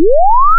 you